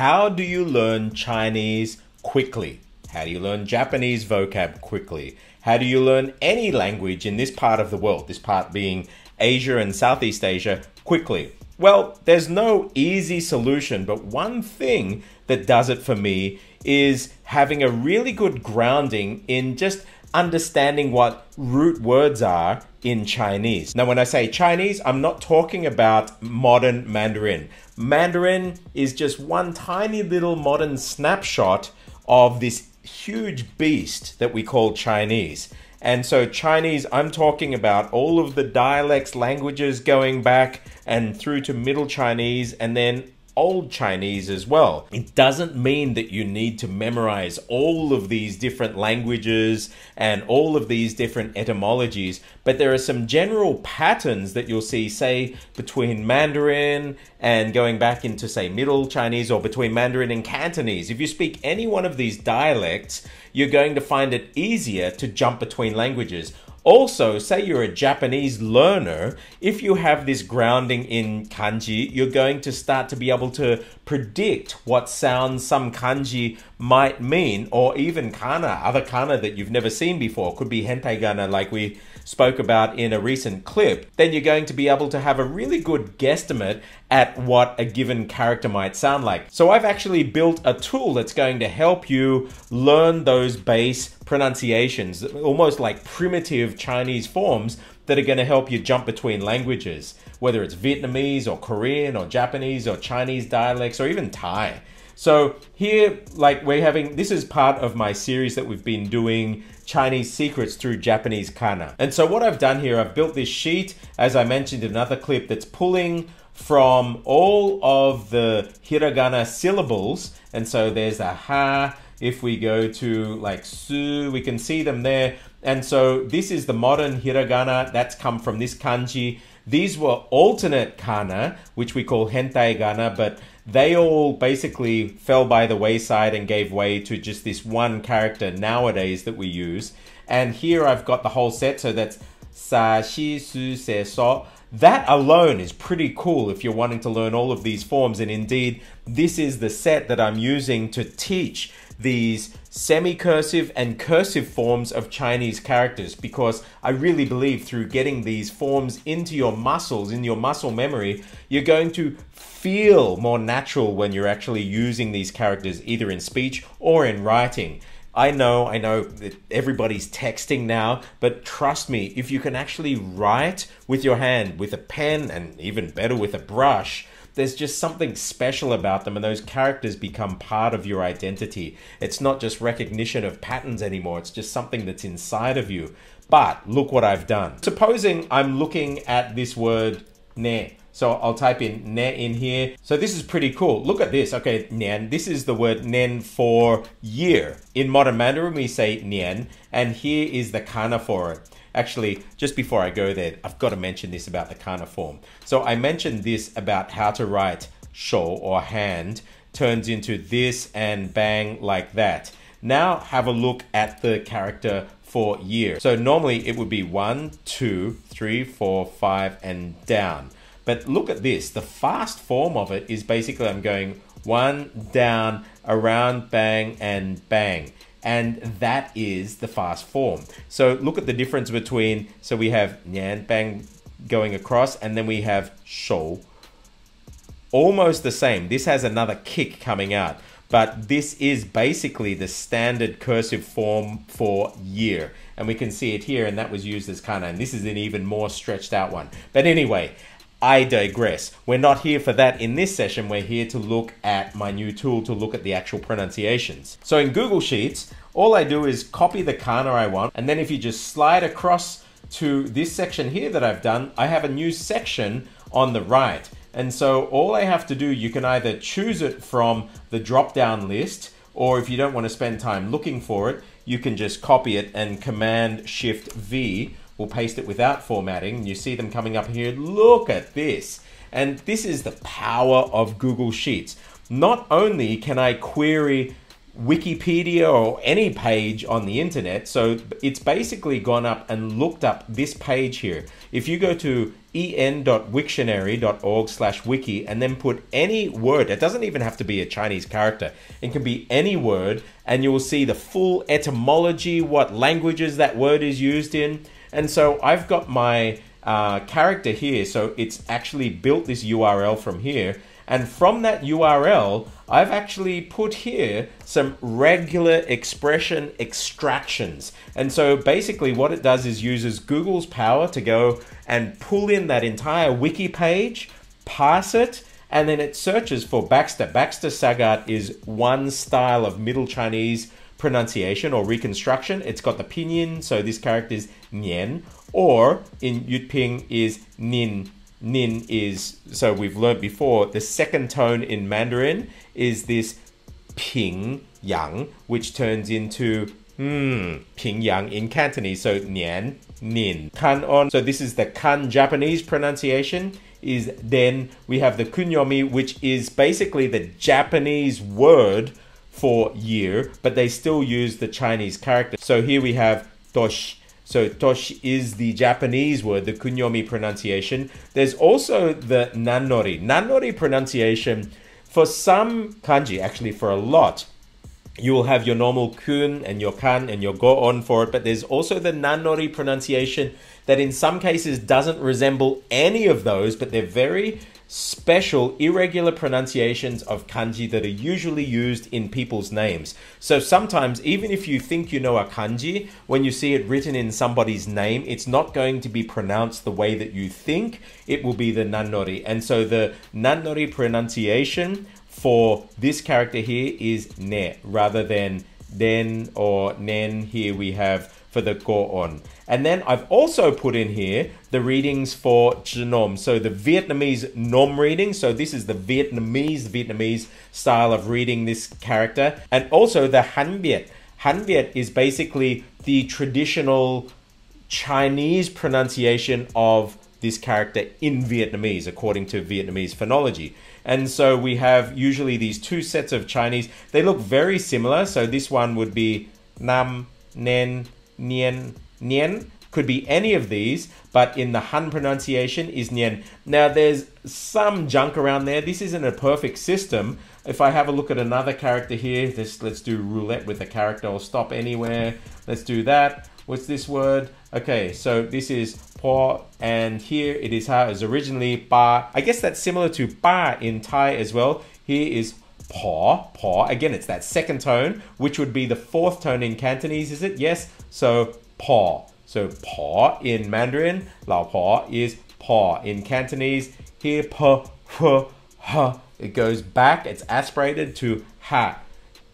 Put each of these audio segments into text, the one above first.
How do you learn Chinese quickly? How do you learn Japanese vocab quickly? How do you learn any language in this part of the world, this part being Asia and Southeast Asia, quickly? Well, there's no easy solution, but one thing that does it for me is having a really good grounding in just understanding what root words are in Chinese. Now, when I say Chinese, I'm not talking about modern Mandarin. Mandarin is just one tiny little modern snapshot of this huge beast that we call Chinese. And so, Chinese, I'm talking about all of the dialects, languages going back and through to Middle Chinese, and then Old Chinese as well. It doesn't mean that you need to memorize all of these different languages and all of these different etymologies, but there are some general patterns that you'll see, say, between Mandarin and going back into, say, Middle Chinese or between Mandarin and Cantonese. If you speak any one of these dialects, you're going to find it easier to jump between languages. Also, say you're a Japanese learner, if you have this grounding in kanji, you're going to start to be able to predict what sounds some kanji might mean, or even kana, other kana that you've never seen before. Could be hentaigana, like we spoke about in a recent clip. Then you're going to be able to have a really good guesstimate at what a given character might sound like. So I've actually built a tool that's going to help you learn those base pronunciations, almost like primitive Chinese forms that are going to help you jump between languages, whether it's Vietnamese or Korean or Japanese or Chinese dialects or even Thai. So here, like we're having, this is part of my series that we've been doing Chinese secrets through Japanese kana. And so what I've done here, I've built this sheet, as I mentioned in another clip, that's pulling from all of the hiragana syllables. And so there's a ha. If we go to like su, we can see them there. And so this is the modern hiragana that's come from this kanji. These were alternate kana, which we call hentaigana, but they all basically fell by the wayside and gave way to just this one character nowadays that we use. And here I've got the whole set, so that's sa, shi, su, se, so. That alone is pretty cool if you're wanting to learn all of these forms. And indeed, this is the set that I'm using to teach these semi-cursive and cursive forms of Chinese characters because I really believe through getting these forms into your muscles, in your muscle memory, you're going to feel more natural when you're actually using these characters either in speech or in writing. I know, I know that everybody's texting now, but trust me, if you can actually write with your hand, with a pen, and even better with a brush, there's just something special about them, and those characters become part of your identity. It's not just recognition of patterns anymore, it's just something that's inside of you. But look what I've done. Supposing I'm looking at this word ne. So I'll type in ne in here. So this is pretty cool. Look at this. Okay, nian. This is the word nen for year. In modern Mandarin, we say nian, and here is the kana for it. Actually, just before I go there, I've got to mention this about the kana form. So I mentioned this about how to write show or hand turns into this and bang like that. Now have a look at the character for year. So normally it would be one, two, three, four, five, and down. But look at this. The fast form of it is basically I'm going one, down, around, bang, and bang. And that is the fast form. So look at the difference between, so we have nian, bang, going across, and then we have shou. Almost the same. This has another kick coming out. But this is basically the standard cursive form for year. And we can see it here, and that was used as kana. And this is an even more stretched out one. But anyway, I digress. We're not here for that in this session. We're here to look at my new tool to look at the actual pronunciations. So in Google Sheets, all I do is copy the kana I want. And then if you just slide across to this section here that I've done, I have a new section on the right. And so all I have to do, you can either choose it from the drop down list, or if you don't want to spend time looking for it, you can just copy it and Command Shift V We'll paste it without formatting. You see them coming up here. Look at this. And this is the power of Google Sheets. Not only can I query Wikipedia or any page on the internet. So it's basically gone up and looked up this page here. If you go to en.wiktionary.org slash wiki and then put any word, it doesn't even have to be a Chinese character, it can be any word, and you will see the full etymology, what languages that word is used in. And so I've got my uh, character here, so it's actually built this URL from here. And from that URL, I've actually put here some regular expression extractions. And so basically what it does is uses Google's power to go and pull in that entire wiki page, parse it, and then it searches for Baxter. Baxter Sagart is one style of Middle Chinese pronunciation or reconstruction. It's got the pinyin, so this character is Nian, or in Jyutping is Nin nin is so we've learned before the second tone in Mandarin is this ping yang, which turns into hmm ping yang in Cantonese. So nian nin kan on. So this is the kan Japanese pronunciation. Is then we have the kunyomi, which is basically the Japanese word for year, but they still use the Chinese character. So here we have tosh so tosh is the Japanese word, the kunyomi pronunciation. There's also the nanori. Nanori pronunciation, for some kanji, actually for a lot, you will have your normal kun and your kan and your go on for it, but there's also the nanori pronunciation that in some cases doesn't resemble any of those, but they're very special irregular pronunciations of kanji that are usually used in people's names. So sometimes, even if you think you know a kanji, when you see it written in somebody's name, it's not going to be pronounced the way that you think. It will be the nanori. And so the nanori pronunciation for this character here is ne rather than den or nen. Here we have for the go on. And then I've also put in here the readings for Chu Nom. So the Vietnamese Nom reading. So this is the Vietnamese, Vietnamese style of reading this character. And also the Han Viet. Han Viet is basically the traditional Chinese pronunciation of this character in Vietnamese, according to Vietnamese phonology. And so we have usually these two sets of Chinese. They look very similar. So this one would be Nam, Nen, Nien, Nian could be any of these, but in the Han pronunciation is Nian. Now, there's some junk around there. This isn't a perfect system. If I have a look at another character here, this, let's do roulette with a character or stop anywhere. Let's do that. What's this word? Okay, so this is po, and here it is how is originally ba. I guess that's similar to ba in Thai as well. Here is paw, paw. Again, it's that second tone, which would be the fourth tone in Cantonese, is it? Yes. So paw. So paw in Mandarin, lao paw is paw. In Cantonese, here pa, ha, ha. It goes back, it's aspirated to ha.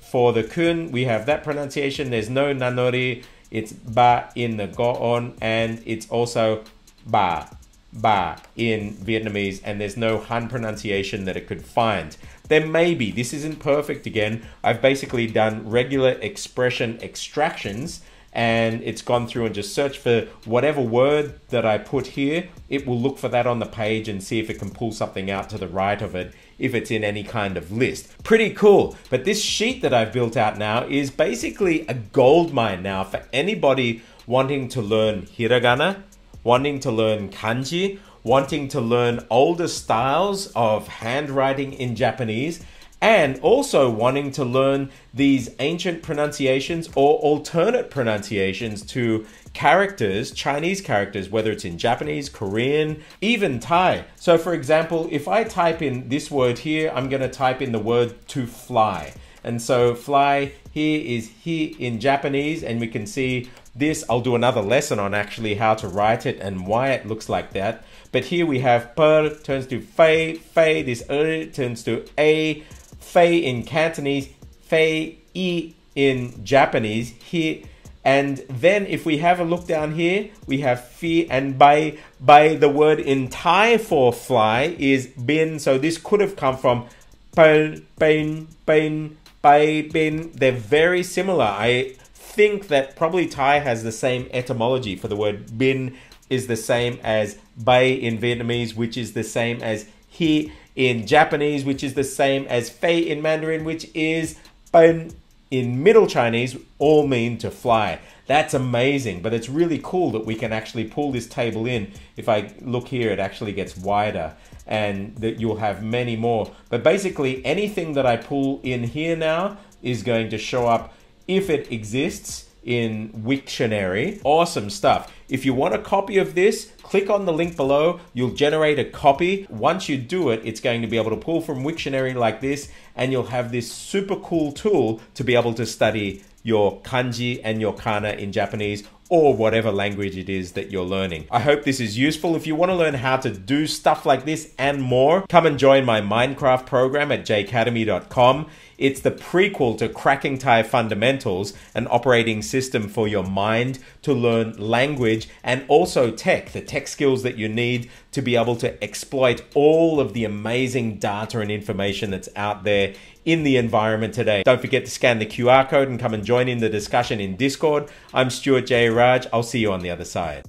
For the kun, we have that pronunciation. There's no nanori. It's ba in the go on, and it's also ba, ba in Vietnamese, and there's no Han pronunciation that it could find. There may be, this isn't perfect again. I've basically done regular expression extractions and it's gone through and just searched for whatever word that I put here. It will look for that on the page and see if it can pull something out to the right of it if it's in any kind of list. Pretty cool. But this sheet that I've built out now is basically a gold mine now for anybody wanting to learn hiragana, wanting to learn kanji, wanting to learn older styles of handwriting in Japanese and also wanting to learn these ancient pronunciations or alternate pronunciations to characters, Chinese characters, whether it's in Japanese, Korean, even Thai. So, for example, if I type in this word here, I'm going to type in the word to fly. And so, fly here is he in Japanese, and we can see this. I'll do another lesson on actually how to write it and why it looks like that. But here we have per turns to fei, fei, this er turns to a, Fei in Cantonese, Fei I in Japanese. Here and then if we have a look down here, we have fi and by by the word in Thai for fly is bin. So this could have come from pen, pen, pen, bai, bin. They're very similar. I think that probably Thai has the same etymology for the word bin is the same as bai in Vietnamese, which is the same as he in Japanese, which is the same as fei in Mandarin, which is ben in Middle Chinese all mean to fly. That's amazing, but it's really cool that we can actually pull this table in. If I look here, it actually gets wider and that you'll have many more. But basically, anything that I pull in here now is going to show up if it exists in Wiktionary. Awesome stuff. If you want a copy of this, click on the link below. You'll generate a copy. Once you do it, it's going to be able to pull from Wiktionary like this, and you'll have this super cool tool to be able to study your kanji and your kana in Japanese or whatever language it is that you're learning. I hope this is useful. If you want to learn how to do stuff like this and more, come and join my Mindkraft program at jcademy.com. It's the prequel to Cracking Thai Fundamentals, an operating system for your mind to learn language and also tech, the tech skills that you need to be able to exploit all of the amazing data and information that's out there in the environment today. Don't forget to scan the QR code and come and join in the discussion in Discord. I'm Stuart Jay Raj. I'll see you on the other side.